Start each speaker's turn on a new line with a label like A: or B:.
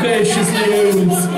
A: Какая счастливая улица.